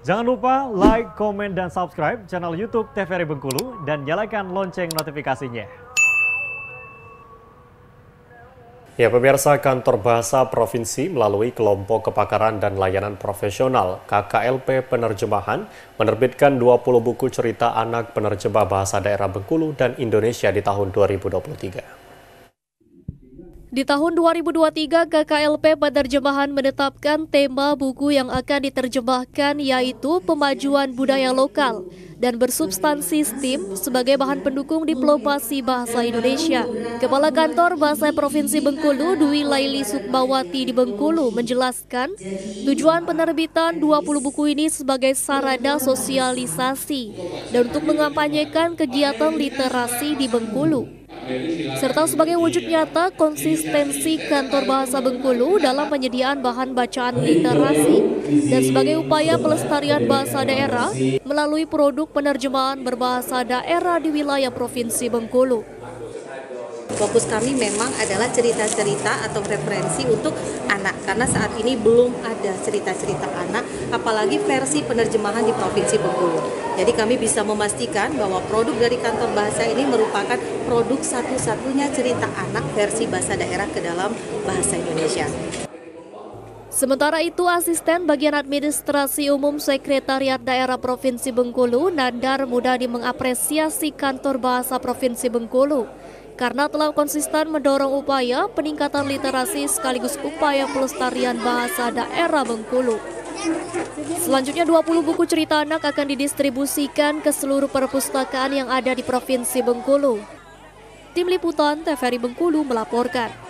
Jangan lupa like, komen, dan subscribe channel YouTube TVRI Bengkulu dan nyalakan lonceng notifikasinya. Ya, pemirsa kantor bahasa provinsi melalui kelompok kepakaran dan layanan profesional KKLP Penerjemahan menerbitkan 20 buku cerita anak penerjemah bahasa daerah Bengkulu dan Indonesia di tahun 2023. Di tahun 2023, KKLP Penerjemahan menetapkan tema buku yang akan diterjemahkan yaitu pemajuan budaya lokal dan bersubstansi STEAM sebagai bahan pendukung diplomasi bahasa Indonesia. Kepala Kantor Bahasa Provinsi Bengkulu, Dwi Laili Sukmawati di Bengkulu menjelaskan tujuan penerbitan 20 buku ini sebagai sarana sosialisasi dan untuk mengampanyekan kegiatan literasi di Bengkulu serta sebagai wujud nyata konsistensi kantor bahasa Bengkulu dalam penyediaan bahan bacaan literasi dan sebagai upaya pelestarian bahasa daerah melalui produk penerjemahan berbahasa daerah di wilayah Provinsi Bengkulu. Fokus kami memang adalah cerita-cerita atau referensi untuk anak karena saat ini belum ada cerita-cerita anak apalagi versi penerjemahan di Provinsi Bengkulu. Jadi kami bisa memastikan bahwa produk dari kantor bahasa ini merupakan produk satu-satunya cerita anak versi bahasa daerah ke dalam bahasa Indonesia. Sementara itu, asisten bagian administrasi umum Sekretariat Daerah Provinsi Bengkulu, Nandar Mudadi mengapresiasi kantor bahasa Provinsi Bengkulu karena telah konsisten mendorong upaya peningkatan literasi sekaligus upaya pelestarian bahasa daerah Bengkulu. Selanjutnya 20 buku cerita anak akan didistribusikan ke seluruh perpustakaan yang ada di Provinsi Bengkulu. Tim Liputan TVRI Bengkulu melaporkan.